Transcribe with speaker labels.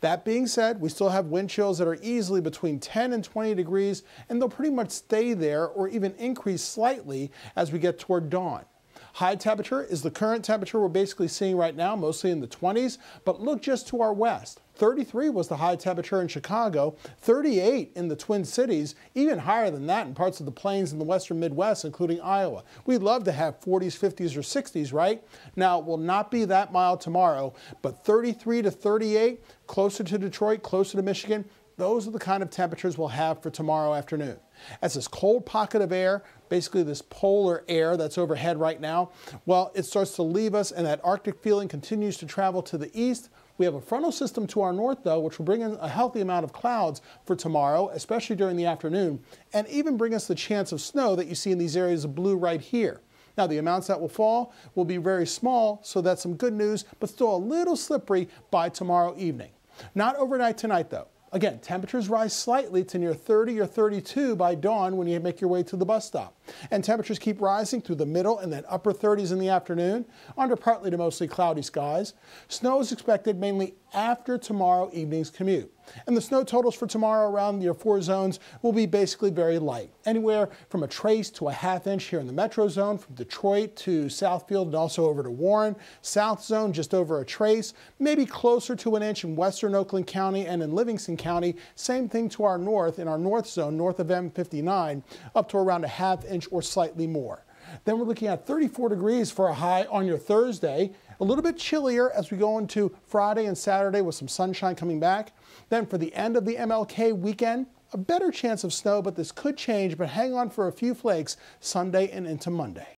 Speaker 1: That being said, we still have wind chills that are easily between 10 and 20 degrees, and they'll pretty much stay there or even increase slightly as we get toward dawn. High temperature is the current temperature we're basically seeing right now, mostly in the 20s, but look just to our west. 33 was the high temperature in Chicago, 38 in the Twin Cities, even higher than that in parts of the plains in the western Midwest, including Iowa. We'd love to have 40s, 50s, or 60s, right? Now, it will not be that mild tomorrow, but 33 to 38, closer to Detroit, closer to Michigan, those are the kind of temperatures we'll have for tomorrow afternoon. As this cold pocket of air, basically this polar air that's overhead right now, well, it starts to leave us and that Arctic feeling continues to travel to the east. We have a frontal system to our north, though, which will bring in a healthy amount of clouds for tomorrow, especially during the afternoon, and even bring us the chance of snow that you see in these areas of blue right here. Now, the amounts that will fall will be very small, so that's some good news, but still a little slippery by tomorrow evening. Not overnight tonight, though. Again, temperatures rise slightly to near 30 or 32 by dawn when you make your way to the bus stop. And temperatures keep rising through the middle and then upper 30s in the afternoon under partly to mostly cloudy skies. Snow is expected mainly after tomorrow evening's commute. And the snow totals for tomorrow around your four zones will be basically very light, anywhere from a trace to a half inch here in the metro zone, from Detroit to Southfield and also over to Warren. South zone just over a trace, maybe closer to an inch in western Oakland County and in Livingston County. Same thing to our north in our north zone, north of M59, up to around a half inch or slightly more. Then we're looking at 34 degrees for a high on your Thursday. A little bit chillier as we go into Friday and Saturday with some sunshine coming back. Then for the end of the MLK weekend, a better chance of snow, but this could change, but hang on for a few flakes Sunday and into Monday.